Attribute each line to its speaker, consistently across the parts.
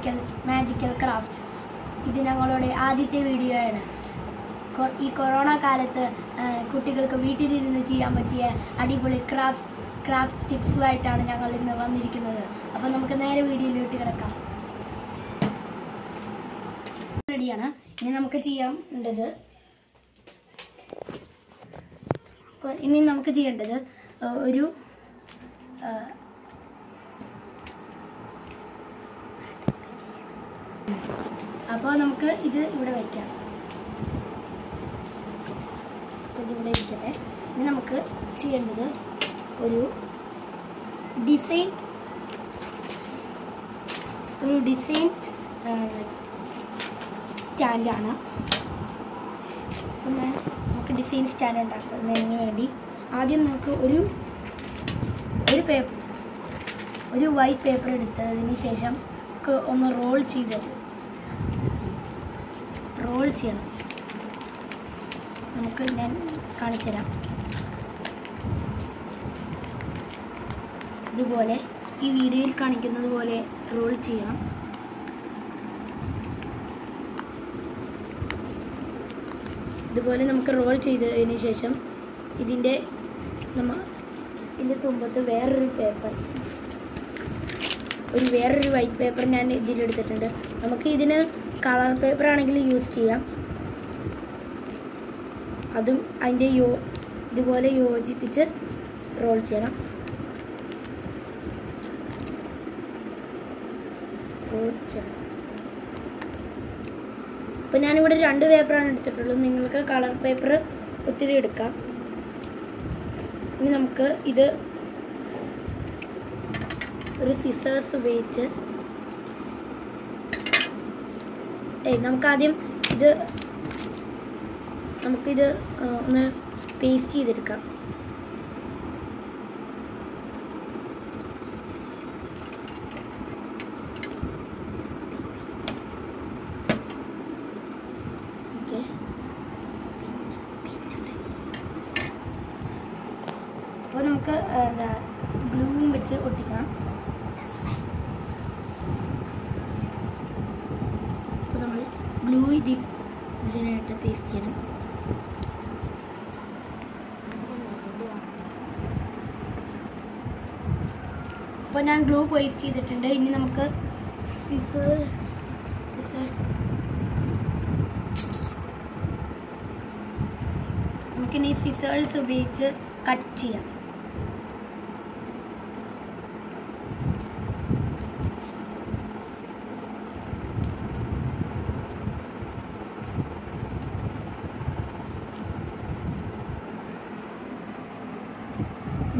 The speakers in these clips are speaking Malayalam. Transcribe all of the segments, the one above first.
Speaker 1: മാജിക്കൽ മാജിക്കൽ ക്രാഫ്റ്റ് ഇത് ഞങ്ങളുടെ ആദ്യത്തെ വീഡിയോ ആണ്. ഈ കൊറോണ കാലത്ത് കുട്ടികൾക്ക് വീട്ടിലിരുന്ന് ചെയ്യാൻ പറ്റിയ അടിപൊളി ക്രാഫ്റ്റ് ക്രാഫ്റ്റ് ടിപ്സുമായിട്ടാണ് ഞങ്ങൾ ഇന്ന് വന്നിരിക്കുന്നത്. അപ്പോൾ നമുക്ക് നേരെ വീഡിയോയിലോട്ട് കിടക്കാം. റെഡിയാണ് ഇനി നമുക്ക് ചെയ്യാണ്ടത് ഇനി നമുക്ക് ചെയ്യേണ്ടത് ഒരു അപ്പോൾ നമുക്ക് ഇത് ഇവിടെ വയ്ക്കാം. ഇതിവിടെ ഇരിക്കട്ടെ. ഇനി നമുക്ക് ചെയ്യേണ്ടത് ഒരു ഡിസൈൻ ഒരു ഡിസൈൻ സ്റ്റാൻഡാണ് പിന്നെ നമുക്ക് ഡിസൈൻ സ്റ്റാൻഡ് ഉണ്ടാക്കുന്നതിന് വേണ്ടി ആദ്യം നമുക്ക് ഒരു ഒരു പേപ്പർ ഒരു വൈറ്റ് പേപ്പർ എടുത്തതിന് ശേഷം ഒന്ന് റോൾ ചെയ്ത് റോൾ ചെയ്യണം. നമുക്ക് ഞാൻ കാണിച്ചു തരാം. ഇതുപോലെ ഈ വീഡിയോയിൽ കാണിക്കുന്നത് പോലെ റോൾ ചെയ്യണം. ഇതുപോലെ നമുക്ക് റോൾ ചെയ്തതിന് ശേഷം ഇതിന്റെ നമ്മ ഇതിന്റെ തുമ്പത്ത് വേറൊരു പേപ്പർ. ഒരു വേറൊരു വൈറ്റ് പേപ്പർ ഞാൻ ഇതിലെടുത്തിട്ടുണ്ട്. നമുക്ക് ഇതിന് കളർ പേപ്പർ ആണെങ്കിൽ യൂസ് ചെയ്യാം. അതും അതിന്റെ യോ ഇതുപോലെ യോജിപ്പിച്ച് റോൾ ചെയ്യണം. റോൾ ചെയ്യണം. അപ്പോൾ ഞാനിവിടെ രണ്ട് പേപ്പറാണ് എടുത്തിട്ടുള്ളൂ നിങ്ങൾക്ക് കളർ പേപ്പർ ഒത്തിരി എടുക്കാം. ഇനി നമുക്ക് ഇത് ഒരു സിസേഴ്സ് ഉപയോഗിച്ച് നമുക്കാദ്യം ഇത് നമുക്കിത് ഒന്ന് പേസ്റ്റ് ചെയ്തെടുക്കാം ഓക്കെ അപ്പോൾ നമുക്ക് ആ, എന്താ ഗ്ലൂവും വെച്ച് ഒട്ടിക്കണം അപ്പോൾ നമ്മൾ ഗ്ലൂ ഇതിൽ ഇതിനായിട്ട് പേസ്റ്റ് ചെയ്യണം അപ്പോൾ ഞാൻ ഗ്ലൂ പേസ്റ്റ് ചെയ്തിട്ടുണ്ട്. ഇനി നമുക്ക് സിസേഴ്സ് സിസേഴ്സ് നമുക്കിനി സിസേഴ്സ് ഉപയോഗിച്ച് കട്ട് ചെയ്യാം.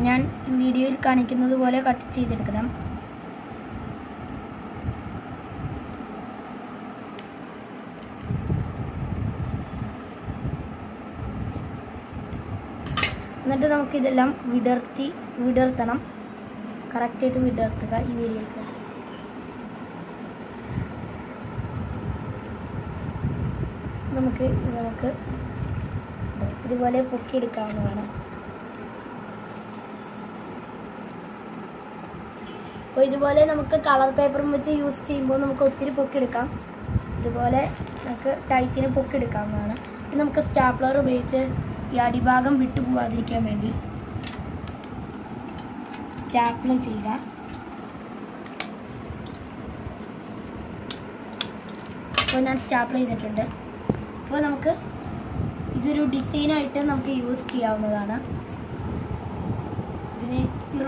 Speaker 1: ഞാൻ വീഡിയോയിൽ കാണിക്കുന്നത് പോലെ കട്ട് ചെയ്തെടുക്കണം. എന്നിട്ട് നമുക്കിതെല്ലാം വിടർത്തി വിടർത്തണം. കറക്റ്റായിട്ട് വിടർത്തുക ഈ വീഡിയോയിൽ നമുക്ക് നമുക്ക് ഇതുപോലെ പൊക്കിയെടുക്കാവുന്നതാണ്. അപ്പോൾ ഇതുപോലെ നമുക്ക് കളർ പേപ്പറും വെച്ച് യൂസ് ചെയ്യുമ്പോൾ നമുക്ക് ഒത്തിരി പൊക്കെടുക്കാം. ഇതുപോലെ നമുക്ക് ടൈറ്റിന് പൊക്കെടുക്കാവുന്നതാണ്. നമുക്ക് സ്റ്റാപ്ലർ ഉപയോഗിച്ച് ഈ അടിഭാഗം വിട്ടു പോവാതിരിക്കാൻ വേണ്ടി സ്റ്റാപ്ലർ ചെയ്യുക. അപ്പോൾ ഞാൻ സ്റ്റാപ്ലർ ചെയ്തിട്ടുണ്ട്. അപ്പോൾ നമുക്ക് ഇതൊരു ഡിസൈനായിട്ട് നമുക്ക് യൂസ് ചെയ്യാവുന്നതാണ്.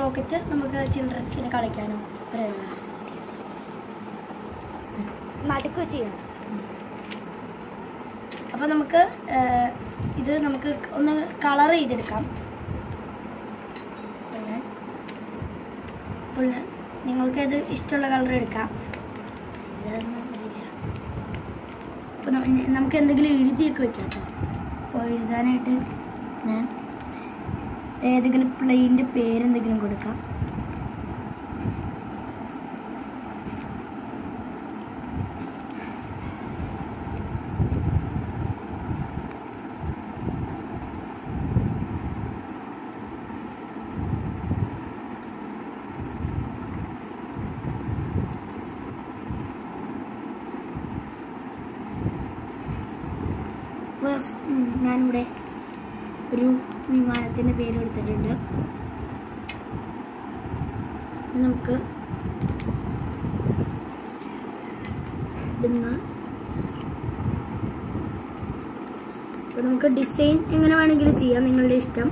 Speaker 1: റോക്കറ്റ് നമുക്ക് ചിൽഡ്രൻസിന് കളിക്കാനും നടുക്ക് ചെയ്യണം. അപ്പോൾ നമുക്ക് ഇത് നമുക്ക് ഒന്ന് കളർ ചെയ്തെടുക്കാം. നിങ്ങൾക്ക് ഇത് ഇഷ്ടമുള്ള കളർ എടുക്കാം. അപ്പം അപ്പോൾ നമുക്ക് എന്തെങ്കിലും എഴുതിയൊക്കെ വെക്കാം കേട്ടോ അപ്പോൾ എഴുതാനായിട്ട് ഞാൻ ഏതെങ്കിലും പ്ലെയിന്റെ പേരെന്തെങ്കിലും കൊടുക്കാം. ഞാനിവിടെ വിമാനത്തിന്റെ പേര് കൊടുത്തിട്ടുണ്ട്. നമുക്ക് ഇടുന്ന അപ്പോൾ നമുക്ക് ഡിസൈൻ എങ്ങനെ വേണമെങ്കിലും ചെയ്യാം നിങ്ങളുടെ ഇഷ്ടം.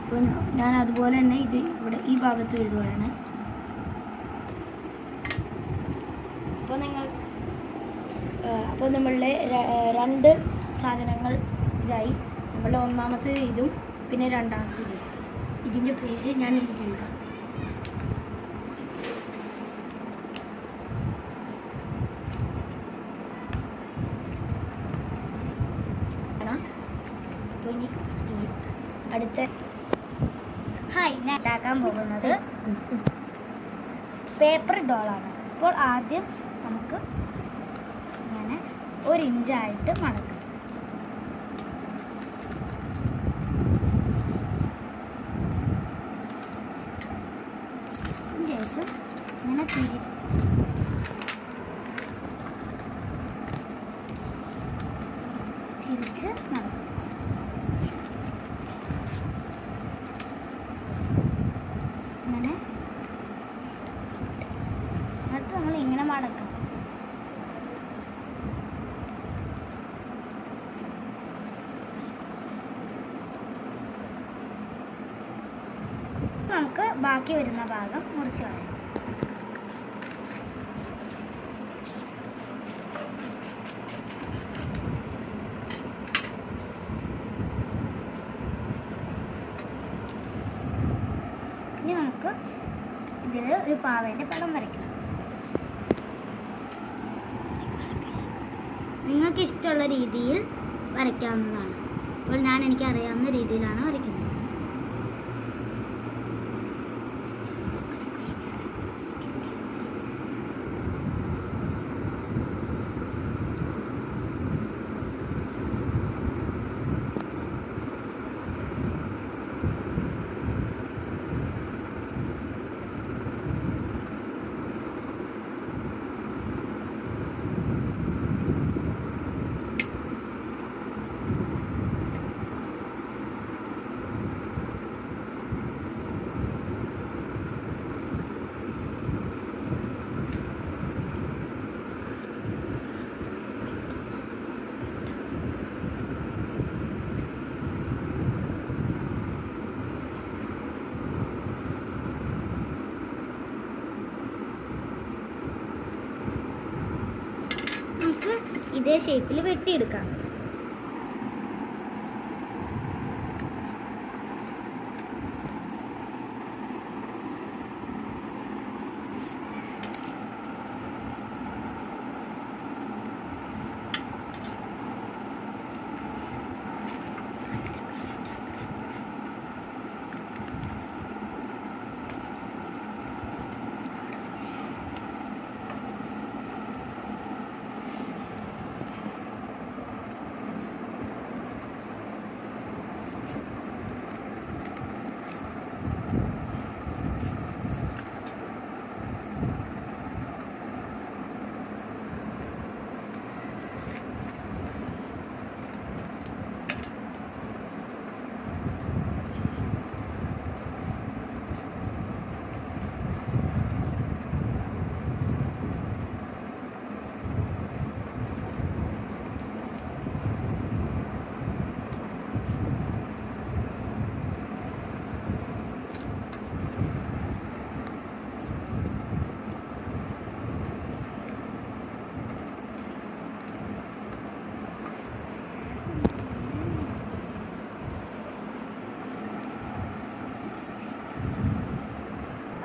Speaker 1: അപ്പോൾ ഞാൻ അതുപോലെ തന്നെ ഇത് ഇവിടെ ഈ ഭാഗത്ത് എഴുതുകയാണ് അപ്പോൾ നിങ്ങൾ അപ്പോൾ നമ്മളുടെ രണ്ട് സാധനങ്ങൾ ഇതായി. നമ്മളുടെ ഒന്നാമത്തെ ഇതും പിന്നെ രണ്ടാമത്തെ ഇതും. ഇതിന്റെ പേര് ഞാൻ എഴുതാം. അടുത്ത
Speaker 2: ഹായ് ഞാൻ ഉണ്ടാക്കാൻ പോകുന്നത് പേപ്പർ ഡോളാണ്. അപ്പോൾ ആദ്യം നമുക്ക് ഇങ്ങനെ ഒരു ഇഞ്ചായിട്ട് മടക്കാം അതിന് ശേഷം ഇങ്ങനെ തിരി തിരിച്ച് നടക്കും അങ്ങനെ. എന്നിട്ട് നമ്മൾ ഇങ്ങനെ മടക്കും നമുക്ക് ബാക്കി വരുന്ന ഭാഗം മുറിച്ച് കളയാം ഇനി നമുക്ക് ഇതിൽ ഒരു പാവേന്റെ പടം വരയ്ക്കണം. നിങ്ങൾക്ക് ഇഷ്ടമുള്ള രീതിയിൽ വരയ്ക്കാവുന്നതാണ്. അപ്പോൾ ഞാൻ എനിക്കറിയാവുന്ന രീതിയിലാണ് വരയ്ക്കുന്നത് നമുക്ക് ഇതേ ഷേപ്പിൽ വെട്ടിയെടുക്കാം.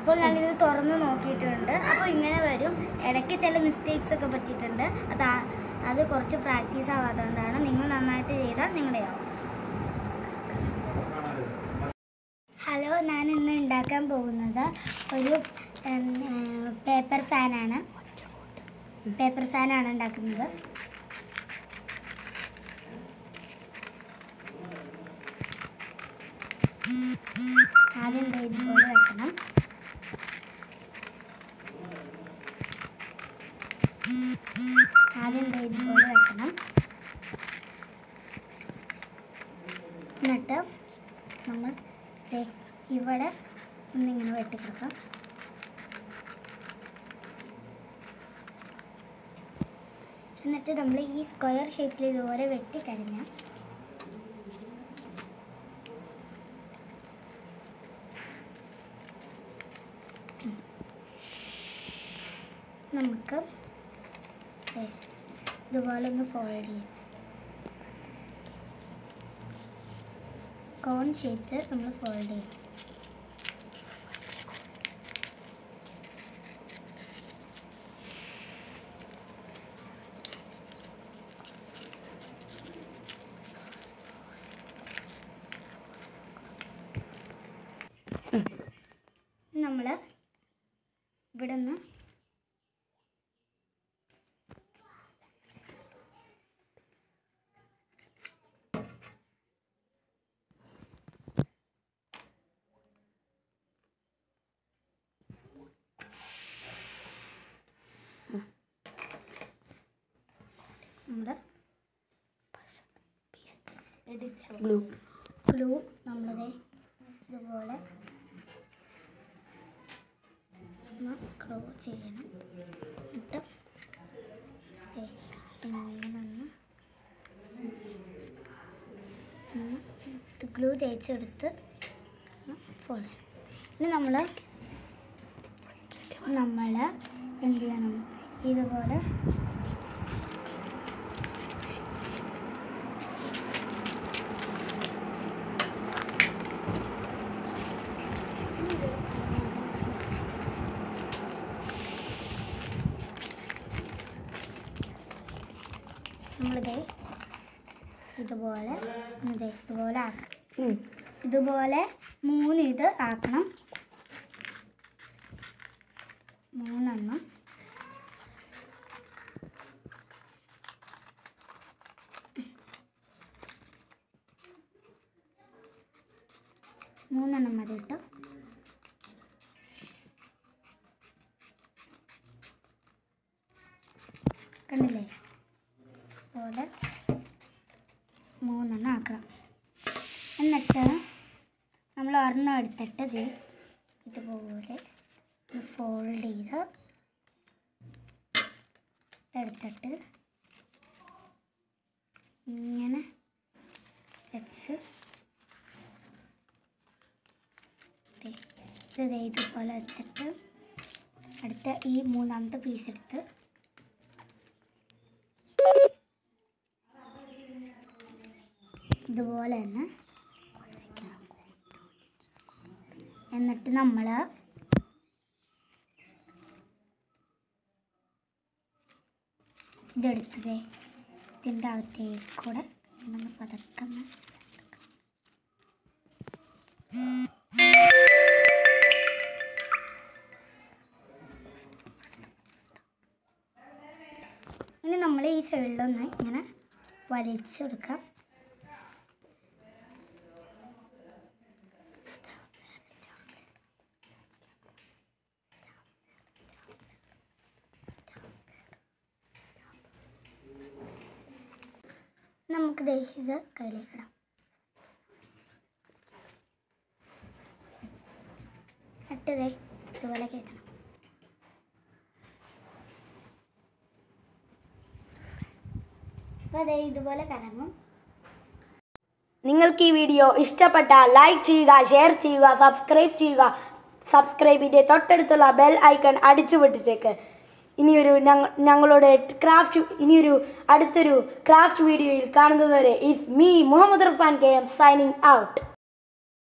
Speaker 2: അപ്പോൾ ഞാനിത് തുറന്ന് നോക്കിയിട്ടുണ്ട്. അപ്പോൾ ഇങ്ങനെ വരും. ഇടയ്ക്ക് ചില മിസ്റ്റേക്സ് ഒക്കെ പറ്റിയിട്ടുണ്ട്. അത് അത് കുറച്ച് പ്രാക്ടീസ് ആവാത്തതുകൊണ്ടാണ് നിങ്ങൾ നന്നായിട്ട് ചെയ്താൽ നിങ്ങളുടെ ആവും. ഹലോ ഞാൻ ഇന്ന് ഉണ്ടാക്കാൻ പോകുന്നത് ഒരു പേപ്പർ ഫാനാണ് പേപ്പർ ഫാനാണ് ഉണ്ടാക്കുന്നത്. ആദ്യം ഇതുപോലെ വെക്കണം. ആദ്യം ഇതുപോലെ വെക്കണം എന്നിട്ട് നമ്മൾ ഇവിടെ ഒന്നിങ്ങനെ വെട്ടിക്കൊടുക്കാം. എന്നിട്ട് നമ്മൾ ഈ സ്ക്വയർ ഷേപ്പിൽ ഇതുപോലെ വെട്ടിക്കഴിഞ്ഞാൽ നമുക്ക് ദേ ഇതുപോലെ ഒന്ന് ഫോൾഡ് ചെയ്യും കോൺ ഷേപ്പിൽ നമ്മൾ ഫോൾഡ് ചെയ്യും നമ്മൾ ഇവിടെ നിന്ന് നമ്മുടെ
Speaker 1: ബ്ലൂ
Speaker 2: ഗ്ലൂ നമ്മുടെ ഇതുപോലെ ഗ്ലൂ ചെയ്യണം. എന്നിട്ട് ഇങ്ങനെ ഗ്ലൂ തേച്ചെടുത്ത് ഫോൾഡ് ഇനി നമ്മൾ നമ്മൾ എന്ത് ചെയ്യണം? ഇതുപോലെ നമ്മളിതേ ഇതുപോലെ ഇതേ ഇതുപോലെ ആക്കണം ഇതുപോലെ മൂന്ന് ഇത് ആക്കണം. മൂന്നെണ്ണം. മൂന്നെണ്ണം മതി കേട്ടോ കണ്ടില്ലേ? പോലെ മൂന്നെണ്ണം ആക്കണം. എന്നിട്ട് നമ്മൾ ഒരെണ്ണം എടുത്തിട്ട് ദേ ഇതുപോലെ ഫോൾഡ് ചെയ്ത് എടുത്തിട്ട് ഇങ്ങനെ വെച്ച് ഇത് ഇതുപോലെ വെച്ചിട്ട് അടുത്ത ഈ മൂന്നാമത്തെ പീസ് എടുത്ത് ഇതുപോലെ തന്നെ വെക്കണം. എന്നിട്ട് നമ്മൾ ഇതെടുത്തത് ഇതിന്റെ അകത്തേക്ക് കൂടെ നമ്മൾ പതക്കം ഇനി നമ്മൾ ഈ സൈഡിലൊന്ന് ഇങ്ങനെ വലിച്ചെടുക്കാം നമുക്ക് ദേ ഇത് കയ്യിലേക്കിടാം എന്നിട്ട് ദേ ഇതുപോലെ അപ്പോൾ ദേ ഇതുപോലെ കറങ്ങും
Speaker 1: നിങ്ങൾക്ക് ഈ വീഡിയോ ഇഷ്ടപ്പെട്ട ലൈക്ക് ചെയ്യുക ഷെയർ ചെയ്യുക സബ്സ്ക്രൈബ് ചെയ്യുക. സബ്സ്ക്രൈബിന്റെ തൊട്ടടുത്തുള്ള ബെൽ ഐക്കൺ അടിച്ചു പൊട്ടിച്ചേക്ക് ഇനിയൊരു ഞങ്ങ ഞങ്ങളുടെ ക്രാഫ്റ്റ് ഇനിയൊരു അടുത്തൊരു ക്രാഫ്റ്റ് വീഡിയോയിൽ കാണുന്നതുവരെ it's me Muhammad Irfan K M signing out